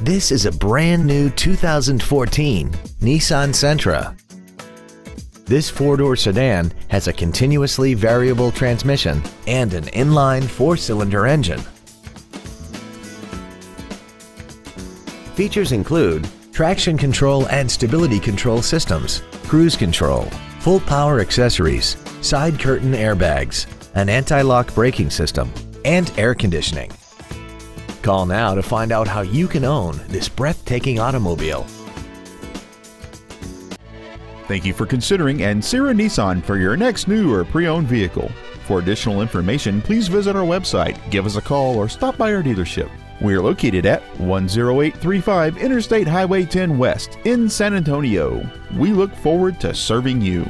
This is a brand new 2014 Nissan Sentra. This four-door sedan has a continuously variable transmission and an inline four-cylinder engine. Features include traction control and stability control systems, cruise control, full power accessories, side curtain airbags, an anti-lock braking system, and air conditioning. Call now to find out how you can own this breathtaking automobile. Thank you for considering Ancira Nissan for your next new or pre-owned vehicle. For additional information, please visit our website, give us a call, or stop by our dealership. We are located at 10835 Interstate Highway 10 West in San Antonio. We look forward to serving you.